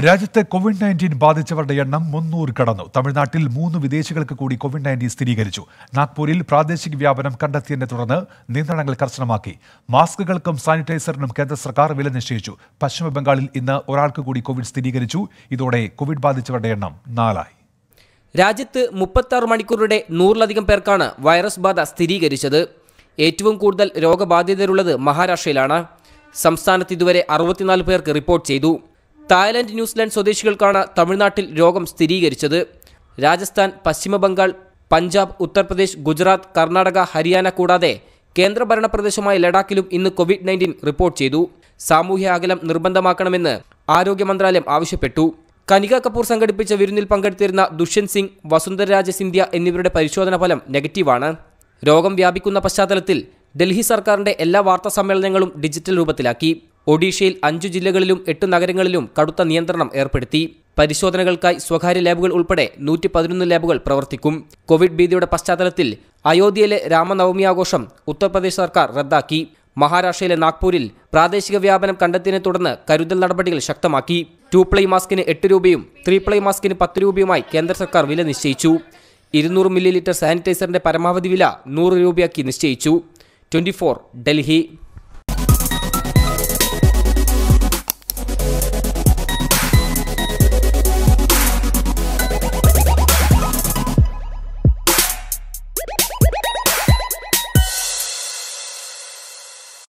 രാജ്യത്ത് Covid nineteen ബാധിച്ചവരുടെ എണ്ണം മുന്നൂറ് കടന്നു. തമിഴ്നാട്ടിൽ മൂന്ന് വിദേശികൾക്ക് കൂടി കോവിഡ് നയന്റീൻ സ്ഥിരീകരിച്ചു. നാഗ്പൂരിൽ പ്രാദേശിക വ്യാപനം കണ്ടെത്തിയതിനെ തുടർന്ന് നിയന്ത്രണങ്ങൾ കർശനമാക്കി. മാസ്കുകൾക്കും സാനിറ്റൈസറിനും കേന്ദ്ര സർക്കാർ വില നിശ്ചയിച്ചു. പശ്ചിമബംഗാളിൽ ഇന്ന് ഒരാൾക്ക് കൂടി കോവിഡ് സ്ഥിരീകരിച്ചു. ഇതോടെ കോവിഡ് ബാധിച്ചവരുടെ എണ്ണം നാലായി. രാജ്യത്ത് മുപ്പത്താറ് മണിക്കൂറുടെ നൂറിലധികം പേർക്കാണ് വൈറസ് ബാധ സ്ഥിരീകരിച്ചത്. ഏറ്റവും കൂടുതൽ രോഗബാധിതരുള്ളത് മഹാരാഷ്ട്രയിലാണ്. സംസ്ഥാനത്ത് ഇതുവരെ അറുപത്തിനാല് പേർക്ക് റിപ്പോർട്ട് ചെയ്തു. തായ്ലൻഡ് ന്യൂസിലാൻഡ് സ്വദേശികൾക്കാണ് തമിഴ്നാട്ടിൽ രോഗം സ്ഥിരീകരിച്ചത്. രാജസ്ഥാൻ പശ്ചിമ ബംഗാൾ പഞ്ചാബ് ഉത്തർപ്രദേശ് ഗുജറാത്ത് കർണാടക ഹരിയാന കൂടാതെ കേന്ദ്രഭരണ പ്രദേശമായ ലഡാക്കിലും ഇന്ന് കോവിഡ് നയന്റീൻ റിപ്പോർട്ട് ചെയ്തു. സാമൂഹ്യ അകലം നിർബന്ധമാക്കണമെന്ന് ആരോഗ്യ മന്ത്രാലയം ആവശ്യപ്പെട്ടു. കനിക കപൂർ സംഘടിപ്പിച്ച വിരുന്നിൽ പങ്കെടുത്തിരുന്ന ദുഷ്യന്ത് സിംഗ് വസുന്ധരരാജ സിന്ധ്യ എന്നിവരുടെ പരിശോധന ഫലം നെഗറ്റീവാണ്. രോഗം വ്യാപിക്കുന്ന പശ്ചാത്തലത്തിൽ ഡൽഹി സർക്കാരിന്റെ എല്ലാ വാർത്താ സമ്മേളനങ്ങളും ഡിജിറ്റൽ രൂപത്തിലാക്കി. ഒഡീഷയിൽ അഞ്ചു ജില്ലകളിലും എട്ട് നഗരങ്ങളിലും കടുത്ത നിയന്ത്രണം ഏർപ്പെടുത്തി. പരിശോധനകൾക്കായി സ്വകാര്യ ലാബുകൾ ഉൾപ്പെടെ നൂറ്റി പതിനൊന്ന് ലാബുകൾ പ്രവർത്തിക്കും. കോവിഡ് ഭീതിയുടെ പശ്ചാത്തലത്തിൽ അയോധ്യയിലെ രാമനവമി ആഘോഷം ഉത്തർപ്രദേശ് സർക്കാർ റദ്ദാക്കി. മഹാരാഷ്ട്രയിലെ നാഗ്പൂരിൽ പ്രാദേശിക വ്യാപനം കണ്ടെത്തിയതിനെ തുടർന്ന് കരുതൽ നടപടികൾ ശക്തമാക്കി. ടു പ്ലൈ മാസ്കിന് എട്ട് രൂപയും ത്രീ പ്ലൈ മാസ്കിന് പത്ത് രൂപയുമായി കേന്ദ്ര സർക്കാർ വില നിശ്ചയിച്ചു. ഇരുന്നൂറ് മില്ലി ലിറ്റർ സാനിറ്റൈസറിന്റെ പരമാവധി വില നൂറ് രൂപയാക്കി നിശ്ചയിച്ചു. ട്വന്റി ഡൽഹി